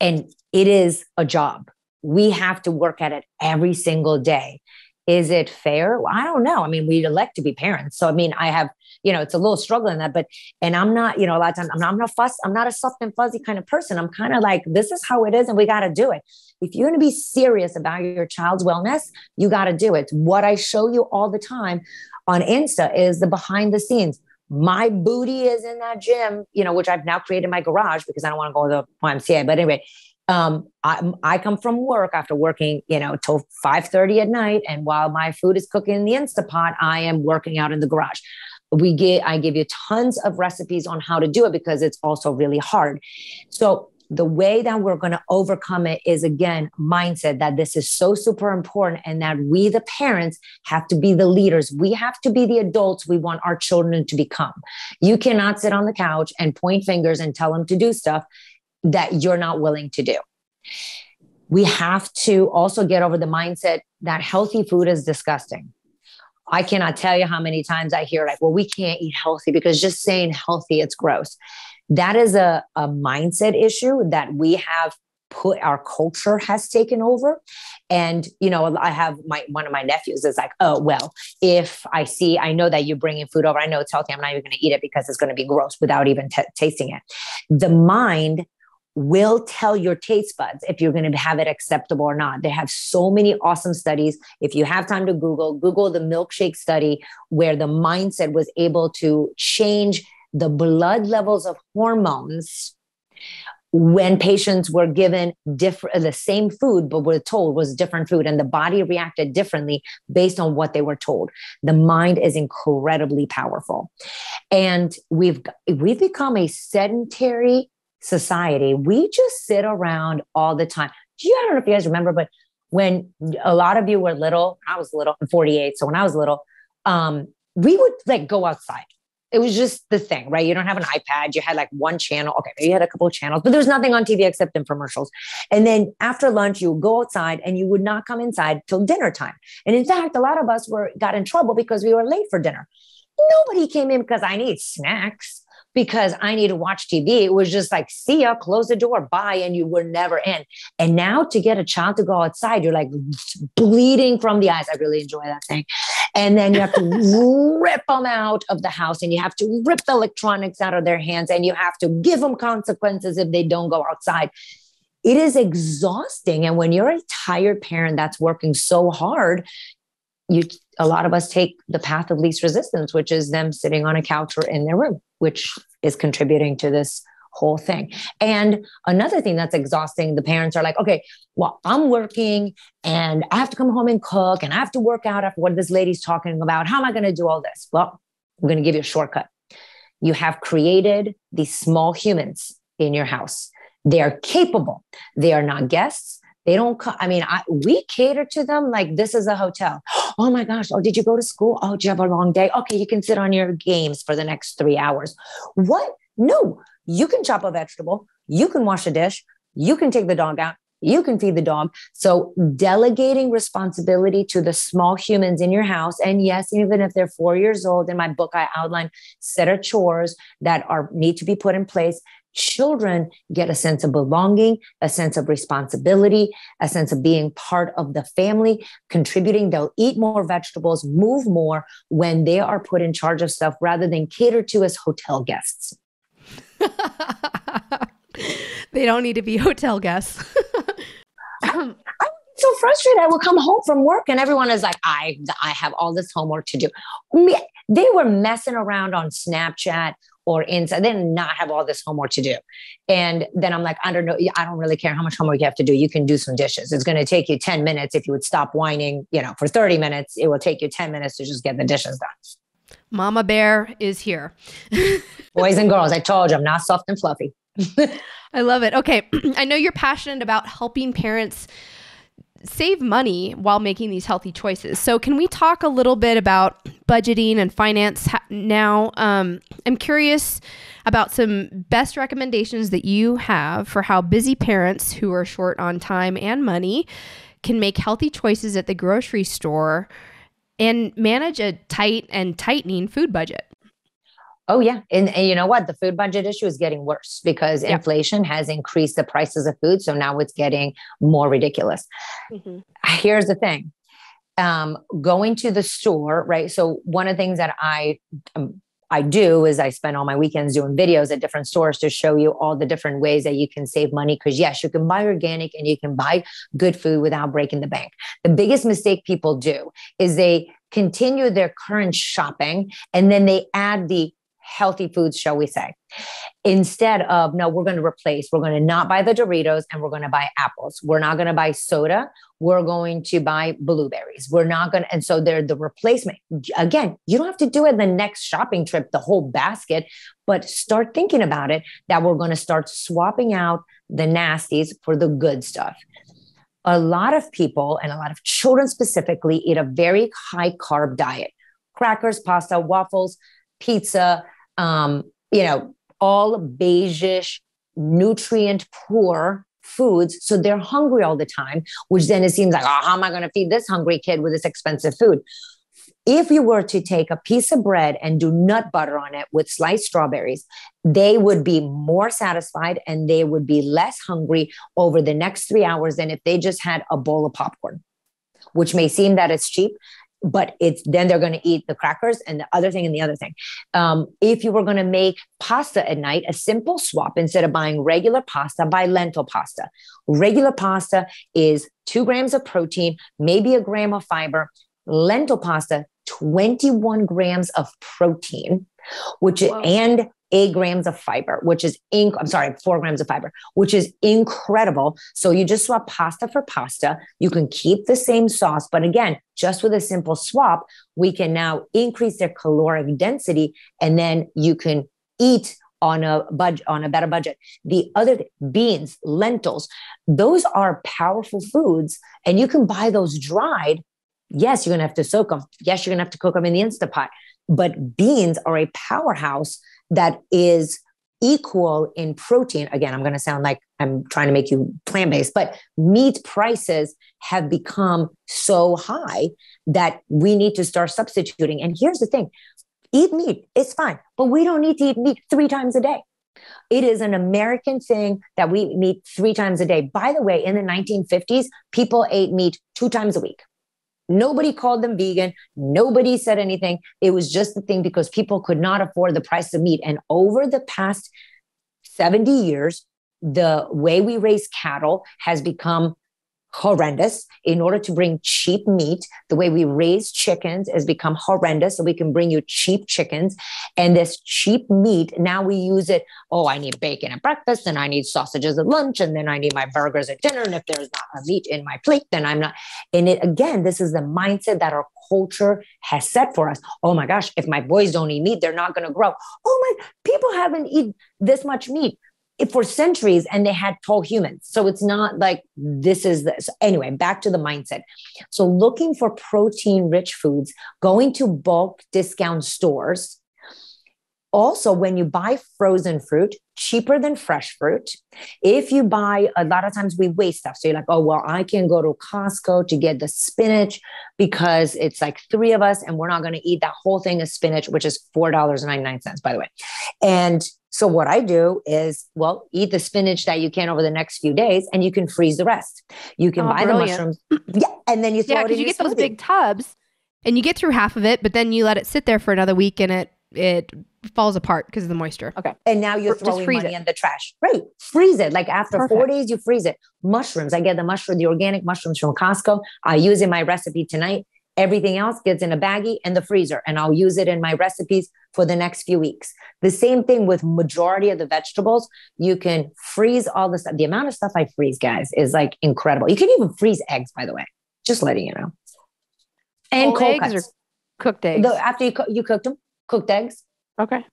And it is a job. We have to work at it every single day. Is it fair? Well, I don't know. I mean, we elect to be parents. So, I mean, I have, you know, it's a little struggle in that, but, and I'm not, you know, a lot of times I'm not, I'm not fuss. I'm not a soft and fuzzy kind of person. I'm kind of like, this is how it is and we got to do it. If you're going to be serious about your child's wellness, you got to do it. What I show you all the time on Insta is the behind the scenes my booty is in that gym, you know, which I've now created my garage because I don't want to go to the YMCA. But anyway, um, I, I come from work after working, you know, till 5:30 at night. And while my food is cooking in the Instapot, I am working out in the garage. We get, I give you tons of recipes on how to do it because it's also really hard. So the way that we're going to overcome it is again mindset that this is so super important and that we the parents have to be the leaders. We have to be the adults we want our children to become. You cannot sit on the couch and point fingers and tell them to do stuff that you're not willing to do. We have to also get over the mindset that healthy food is disgusting. I cannot tell you how many times I hear like, well, we can't eat healthy because just saying healthy, it's gross that is a, a mindset issue that we have put our culture has taken over and you know i have my one of my nephews is like oh well if i see i know that you're bringing food over i know it's healthy i'm not even going to eat it because it's going to be gross without even t- tasting it the mind will tell your taste buds if you're going to have it acceptable or not. They have so many awesome studies. If you have time to Google, Google the milkshake study where the mindset was able to change the blood levels of hormones when patients were given different the same food but were told was different food and the body reacted differently based on what they were told. The mind is incredibly powerful. And we've we've become a sedentary society. We just sit around all the time. I don't know if you guys remember but when a lot of you were little i was little i'm 48 so when i was little um we would like go outside it was just the thing, right? You don't have an iPad. You had like one channel. Okay, maybe you had a couple of channels, but there was nothing on TV except infomercials. And then after lunch, you would go outside and you would not come inside till dinner time. And in fact, a lot of us were got in trouble because we were late for dinner. Nobody came in because I need snacks because I need to watch TV. It was just like, see ya, close the door, bye. And you were never in. And now to get a child to go outside, you're like bleeding from the eyes. I really enjoy that thing. And then you have to <laughs> rip them out of the house and you have to rip the electronics out of their hands and you have to give them consequences if they don't go outside. It is exhausting. And when you're a tired parent that's working so hard, you a lot of us take the path of least resistance, which is them sitting on a couch or in their room, which is contributing to this whole thing. And another thing that's exhausting, the parents are like, okay, well, I'm working and I have to come home and cook and I have to work out after what this lady's talking about. How am I going to do all this? Well, I'm going to give you a shortcut. You have created these small humans in your house. They are capable. They are not guests. They don't come. I mean, I, we cater to them like this is a hotel. Oh my gosh. Oh, did you go to school? Oh, did you have a long day? Okay, you can sit on your games for the next three hours. What? No, you can chop a vegetable. You can wash a dish. You can take the dog out. you can feed the dog. So delegating responsibility to the small humans in your house. And yes, even if they're four years old, in my book, I outline set of chores that are need to be put in place. Children get a sense of belonging, a sense of responsibility, a sense of being part of the family, contributing. They'll eat more vegetables, move more when they are put in charge of stuff rather than catered to as hotel guests. <laughs> they don't need to be hotel guests. <laughs> I'm so frustrated. I would come home from work and everyone is like, I, I have all this homework to do. They were messing around on Snapchat or inside. then not have all this homework to do. And then I'm like, I don't know. I don't really care how much homework you have to do. You can do some dishes. It's going to take you 10 minutes. If you would stop whining, you know, for 30 minutes, it will take you 10 minutes to just get the dishes done. Mama Bear is here. <laughs> Boys and girls, I told you I'm not soft and fluffy. <laughs> I love it. Okay. <clears throat> I know you're passionate about helping parents save money while making these healthy choices. So, can we talk a little bit about budgeting and finance now? Um, I'm curious about some best recommendations that you have for how busy parents who are short on time and money can make healthy choices at the grocery store and manage a tight and tightening food budget. Oh yeah, and, and, you know what? The food budget issue is getting worse because yep. inflation has increased the prices of food, so now it's getting more ridiculous. Mm-hmm. Here's the thing: um, going to the store, right? So one of the things that I um, I do is I spend all my weekends doing videos at different stores to show you all the different ways that you can save money. Because yes, you can buy organic and you can buy good food without breaking the bank. The biggest mistake people do is they continue their current shopping and then they add the healthy foods, shall we say, instead of no, we're going to replace, we're going to not buy the Doritos and we're going to buy apples. We're not going to buy soda. We're going to buy blueberries. We're not going to, and so they're the replacement. Again, you don't have to do it the next shopping trip, the whole basket, but start thinking about it that we're going to start swapping out the nasties for the good stuff a lot of people and a lot of children specifically eat a very high carb diet crackers, pasta, waffles, pizza, um, you know, all beigeish, nutrient poor foods. So they're hungry all the time, which then it seems like, oh, how am I going to feed this hungry kid with this expensive food? If you were to take a piece of bread and do nut butter on it with sliced strawberries, they would be more satisfied and they would be less hungry over the next three hours than if they just had a bowl of popcorn, which may seem that it's cheap, but it's then they're going to eat the crackers and the other thing and the other thing. Um, if you were going to make pasta at night, a simple swap instead of buying regular pasta, buy lentil pasta. Regular pasta is two grams of protein, maybe a gram of fiber. Lentil pasta, 21 grams of protein, which Whoa. and eight grams of fiber, which is inc- I'm sorry, four grams of fiber, which is incredible. So you just swap pasta for pasta. You can keep the same sauce, but again, just with a simple swap, we can now increase their caloric density, and then you can eat on a budget on a better budget. The other beans, lentils, those are powerful foods, and you can buy those dried. Yes, you're gonna have to soak them. Yes, you're gonna have to cook them in the Instapot. But beans are a powerhouse that is equal in protein. Again, I'm going to sound like I'm trying to make you plant based, but meat prices have become so high that we need to start substituting. And here's the thing eat meat, it's fine, but we don't need to eat meat three times a day. It is an American thing that we eat three times a day. By the way, in the 1950s, people ate meat two times a week. Nobody called them vegan. Nobody said anything. It was just the thing because people could not afford the price of meat. And over the past 70 years, the way we raise cattle has become horrendous. In order to bring cheap meat, the way we raise chickens has become horrendous. So we can bring you cheap chickens. And this cheap meat, now we use it. Oh, I need bacon at breakfast and I need sausages at lunch and then I need my burgers at dinner. And if there's not a meat in my plate, then I'm not. And it again, this is the mindset that our culture has set for us. Oh my gosh, if my boys don't eat meat, they're not going to grow. Oh my, people haven't eaten this much meat for centuries and they had tall humans. So it's not like this is this. Anyway, back to the mindset. So looking for protein rich foods, going to bulk discount stores also when you buy frozen fruit cheaper than fresh fruit if you buy a lot of times we waste stuff so you're like oh well i can go to costco to get the spinach because it's like three of us and we're not going to eat that whole thing of spinach which is $4.99 by the way and so what i do is well eat the spinach that you can over the next few days and you can freeze the rest you can oh, buy brilliant. the mushrooms <clears throat> yeah and then you throw yeah, it in you get smoothie. those big tubs and you get through half of it but then you let it sit there for another week and it it falls apart because of the moisture. Okay. And now you're throwing money it. in the trash. Right. Freeze it. Like after Perfect. four days, you freeze it. Mushrooms. I get the mushroom, the organic mushrooms from Costco. I use in my recipe tonight. Everything else gets in a baggie in the freezer, and I'll use it in my recipes for the next few weeks. The same thing with majority of the vegetables. You can freeze all the stuff. The amount of stuff I freeze, guys, is like incredible. You can even freeze eggs, by the way. Just letting you know. And cold eggs cuts. or cooked eggs. The, after you, co- you cooked them, cooked eggs. Okay.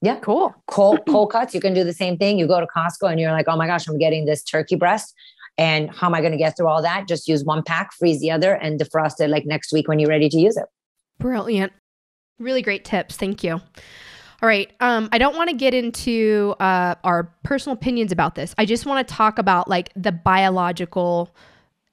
Yeah. Cool. Cold, <clears throat> cold cuts. You can do the same thing. You go to Costco and you're like, oh my gosh, I'm getting this turkey breast. And how am I going to get through all that? Just use one pack, freeze the other, and defrost it like next week when you're ready to use it. Brilliant. Really great tips. Thank you. All right. Um, I don't want to get into uh, our personal opinions about this. I just want to talk about like the biological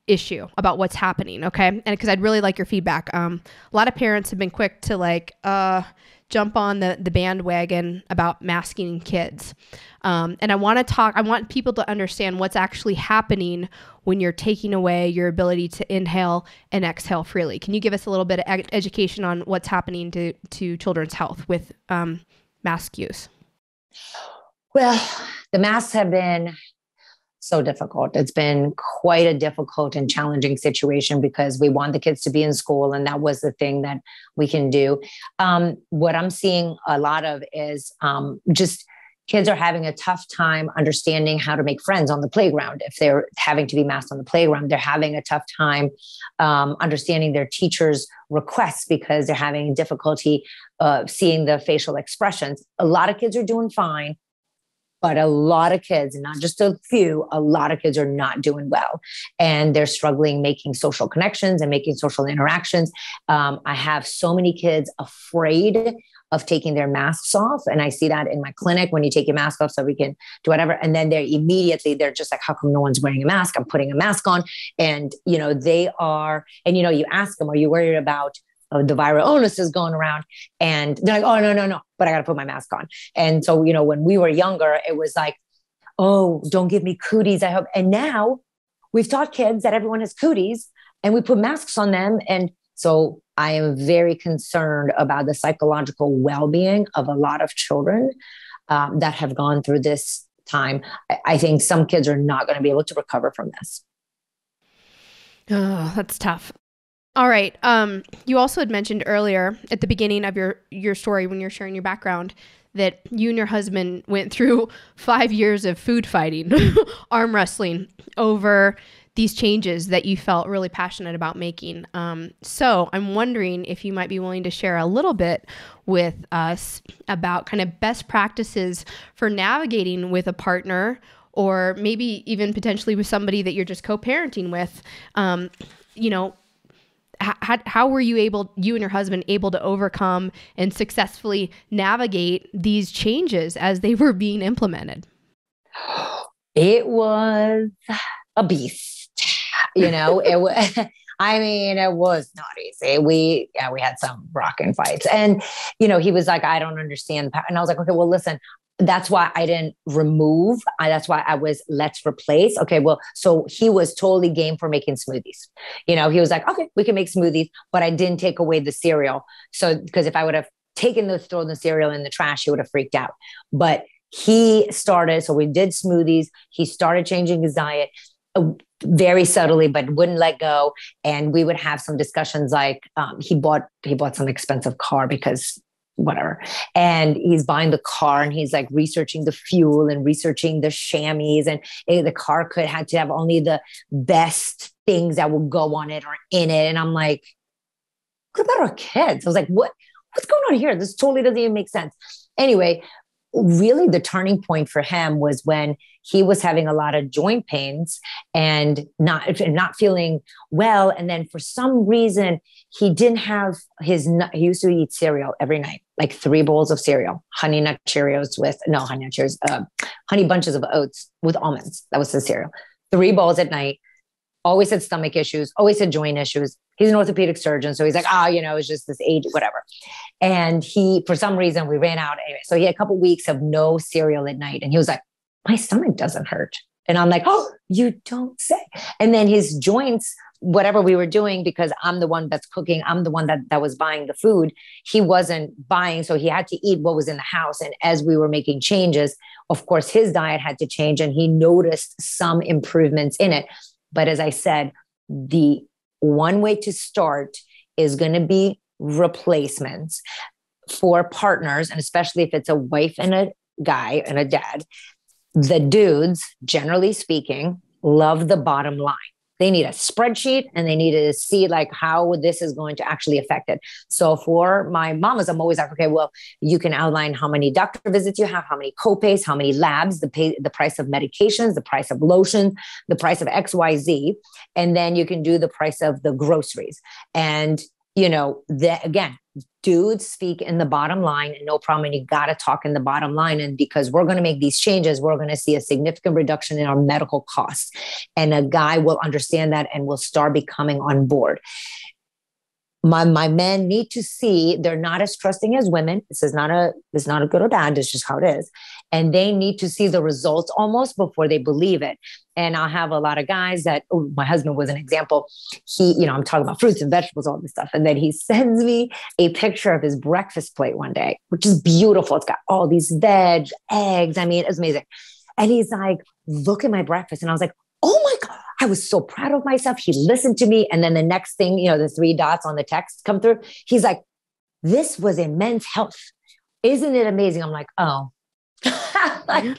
issue about what's happening. Okay. And because I'd really like your feedback. Um, a lot of parents have been quick to like, uh, jump on the, the bandwagon about masking kids. Um, and I want to talk, I want people to understand what's actually happening when you're taking away your ability to inhale and exhale freely. Can you give us a little bit of ed- education on what's happening to, to children's health with um, mask use? Well, the masks have been so difficult. It's been quite a difficult and challenging situation because we want the kids to be in school, and that was the thing that we can do. Um, what I'm seeing a lot of is um, just kids are having a tough time understanding how to make friends on the playground. If they're having to be masked on the playground, they're having a tough time um, understanding their teachers' requests because they're having difficulty uh, seeing the facial expressions. A lot of kids are doing fine but a lot of kids, and not just a few, a lot of kids are not doing well. And they're struggling making social connections and making social interactions. Um, I have so many kids afraid of taking their masks off. And I see that in my clinic when you take your mask off so we can do whatever. And then they're immediately, they're just like, how come no one's wearing a mask? I'm putting a mask on. And, you know, they are, and, you know, you ask them, are you worried about the viral illness is going around. And they're like oh no no no but i got to put my mask on. And so you know when we were younger it was like oh don't give me cooties i hope and now we've taught kids that everyone has cooties and we put masks on them. And so i am very concerned about the psychological well-being of a lot of children um, that have gone through this time. I, I think some kids are not going to be able to recover from this. Oh, that's tough. All right. Um, you also had mentioned earlier at the beginning of your your story when you're sharing your background that you and your husband went through <laughs> five years of food fighting, <laughs> arm wrestling over these changes that you felt really passionate about making. Um, so I'm wondering if you might be willing to share a little bit with us about kind of best practices for navigating with a partner or maybe even potentially with somebody that you're just co-parenting with. Um, you know, how, how were you able you and your husband able to overcome and successfully navigate these changes as they were being implemented it was a beast you know <laughs> it was <laughs> I mean, it was not easy. We, yeah, we had some rocking fights. And, you know, he was like, I don't understand. And I was like, okay, well, listen, that's why I didn't remove. I, that's why I was let's replace. Okay, well, so he was totally game for making smoothies. You know, he was like, okay, we can make smoothies, but I didn't take away the cereal. So because if I would have taken the thrown the cereal in the trash, he would have freaked out. But he started. So we did smoothies. He started changing his diet uh, very subtly, but wouldn't let go. And we would have some discussions like um, he bought he bought some expensive car because whatever. And he's buying the car and he's like researching the fuel and researching the chamois. And eh, the car could have to have only the best things that will go on it or in it. And I'm like, what about our kids? I was like, what, what's going on here? This totally doesn't even make sense. Anyway, really the turning point for him was when he was having a lot of joint pains and not not feeling well. And then for some reason he didn't have his he used to eat cereal every night like three bowls of cereal honey nut cheerios with no honey nut cheerios uh, honey bunches of oats with almonds. That was the cereal. Three bowls at night. Always had stomach issues always had joint issues he's an orthopedic surgeon so he's like ah oh, you know it's just this age whatever. And he for some reason we ran out anyway. So he had a couple weeks of no cereal at night and he was like my stomach doesn't hurt. And i'm like oh you don't say. And then his joints whatever we were doing because i'm the one that's cooking i'm the one that, that was buying the food he wasn't buying so he had to eat what was in the house. And as we were making changes of course his diet had to change and he noticed some improvements in it. But as i said the one way to start is going to be replacements for partners, and especially if it's a wife and a guy and a dad. The dudes, generally speaking, love the bottom line they need a spreadsheet and they need to see like how this is going to actually affect it. So for my mamas, I'm always like, okay, well, you can outline how many doctor visits you have, how many copays, how many labs, the pay, the price of medications, the price of lotion, the price of X, Y, Z, and then you can do the price of the groceries. And you know, that again, dudes speak in the bottom line and no problem. And you got to talk in the bottom line. And because we're going to make these changes, we're going to see a significant reduction in our medical costs. And a guy will understand that and will start becoming on board my my men need to see they're not as trusting as women. This is not a this is not a good or bad. It's just how it is, and they need to see the results almost before they believe it. And I'll have a lot of guys that oh, my husband was an example. He, you know, I'm talking about fruits and vegetables, all this stuff, and then he <laughs> sends me a picture of his breakfast plate one day, which is beautiful. It's got all these veg, eggs. I mean, it's amazing. And he's like, "Look at my breakfast," and I was like, "Oh my god." I was so proud of myself. He listened to me. And then the next thing, you know, the three dots on the text come through. He's like, this was in men's health. Isn't it amazing? I'm like, oh, <laughs> like,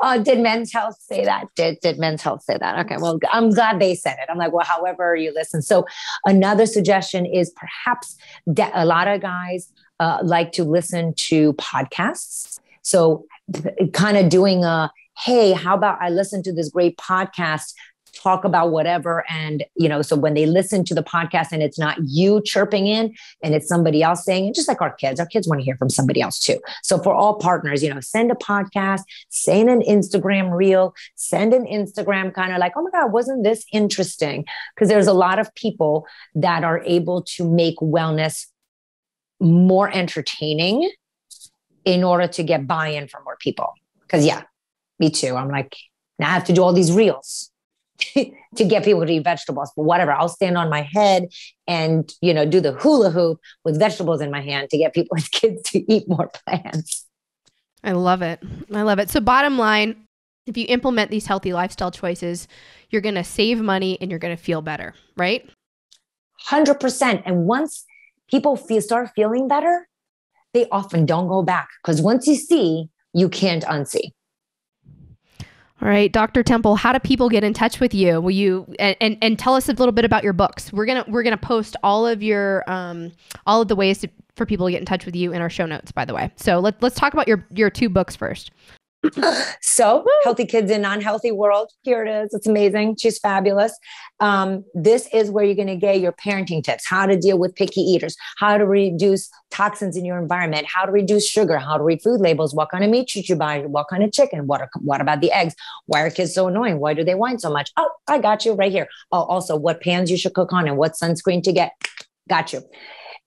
oh, did men's health say that? Did, did men's health say that? Okay, well, I'm glad they said it. I'm like, well, however you listen. So, another suggestion is perhaps de- a lot of guys uh, like to listen to podcasts. So, kind of doing a hey, how about I listen to this great podcast talk about whatever. And, you know, so when they listen to the podcast and it's not you chirping in and it's somebody else saying it, just like our kids, our kids want to hear from somebody else too. So for all partners, you know, send a podcast, send an Instagram reel, send an Instagram kind of like, oh my God, wasn't this interesting? Because there's a lot of people that are able to make wellness more entertaining in order to get buy-in from more people. Because yeah, me too. I'm like, now I have to do all these reels. <laughs> to get people to eat vegetables, but whatever. I'll stand on my head and, you know, do the hula hoop with vegetables in my hand to get people <laughs> with kids to eat more plants. I love it. I love it. So, bottom line, if you implement these healthy lifestyle choices, you're going to save money and you're going to feel better, right? 100%. And once people feel start feeling better, they often don't go back because once you see, you can't unsee. All right, Dr. Temple, how do people get in touch with you? Will you and, and, and tell us a little bit about your books? We're gonna we're gonna post all of your um all of the ways to, for people to get in touch with you in our show notes, by the way. So let, let's talk about your your two books first. So healthy kids in non-healthy world here it is. It's amazing. She's fabulous. Um, this is where you're going to get your parenting tips how to deal with picky eaters how to reduce toxins in your environment how to reduce sugar how to read food labels what kind of meat should you buy what kind of chicken what, are, what about the eggs? Why are kids so annoying? Why do they whine so much? Oh i got you right here. Oh also what pans you should cook on and what sunscreen to get. Got you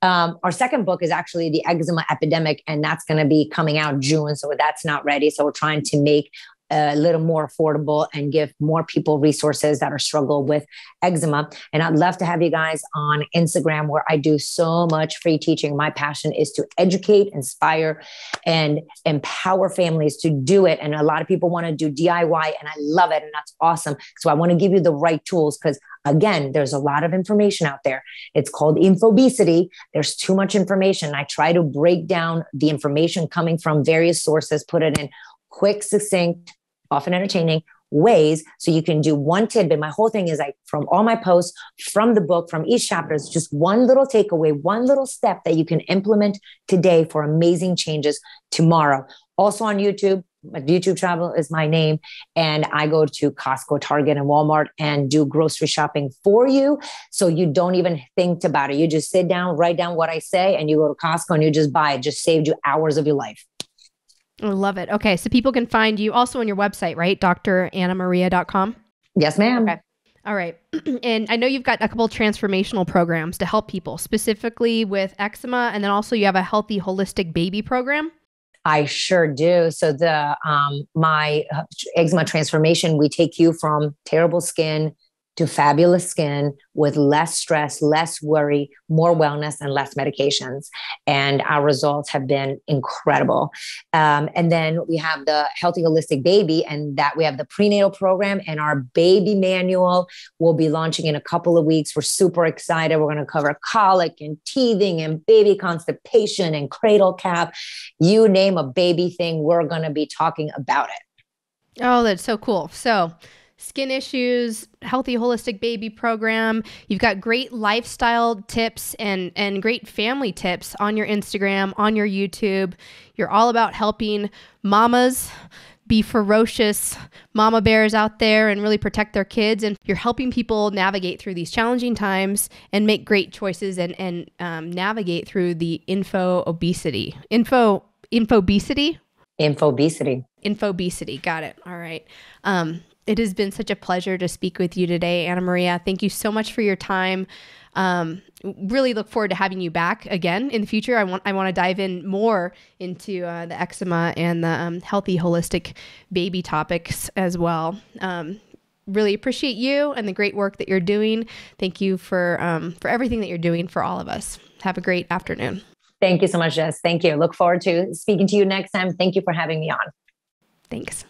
um, our second book is actually the eczema epidemic, and that's going to be coming out June. So that's not ready. So we're trying to make a little more affordable and give more people resources that are struggle with eczema. And I'd love to have you guys on Instagram where I do so much free teaching. My passion is to educate, inspire, and empower families to do it. And a lot of people want to do DIY, and I love it. And that's awesome. So I want to give you the right tools because Again, there's a lot of information out there. It's called infobesity. There's too much information. I try to break down the information coming from various sources, put it in quick, succinct, often entertaining ways so you can do one tidbit. My whole thing is like from all my posts, from the book, from each chapter, it's just one little takeaway, one little step that you can implement today for amazing changes tomorrow. Also on YouTube, YouTube Travel is my name. And I go to Costco, Target, and Walmart and do grocery shopping for you. So you don't even think about it. You just sit down, write down what I say, and you go to Costco and you just buy it. Just saved you hours of your life. I love it. Okay. So people can find you also on your website, right? drannamaria.com. Yes, ma'am. Okay. All right. <clears throat> and I know you've got a couple transformational programs to help people, specifically with eczema. And then also you have a healthy, holistic baby program. I sure do. So the um, my uh, eczema transformation, we take you from terrible skin to fabulous skin with less stress, less worry, more wellness, and less medications. And our results have been incredible. Um, and then we have the Healthy Holistic Baby, and that we have the prenatal program and our baby manual will be launching in a couple of weeks. We're super excited. We're going to cover colic and teething and baby constipation and cradle cap. You name a baby thing, we're going to be talking about it. Oh, that's so cool. So, skin issues, healthy holistic baby program. You've got great lifestyle tips and and great family tips on your Instagram, on your YouTube. You're all about helping mamas be ferocious mama bears out there and really protect their kids. And you're helping people navigate through these challenging times and make great choices and and um, navigate through the info obesity info info obesity? Info obesity. Info obesity. Got it. All right. Um, it has been such a pleasure to speak with you today, Ana-Maria. Thank you so much for your time. Um, really look forward to having you back again in the future. I want I want to dive in more into uh, the eczema and the um, healthy holistic baby topics as well. Um, really appreciate you and the great work that you're doing. Thank you for um, for everything that you're doing for all of us. Have a great afternoon. Thank you so much, Jess. Thank you. Look forward to speaking to you next time. Thank you for having me on. Thanks.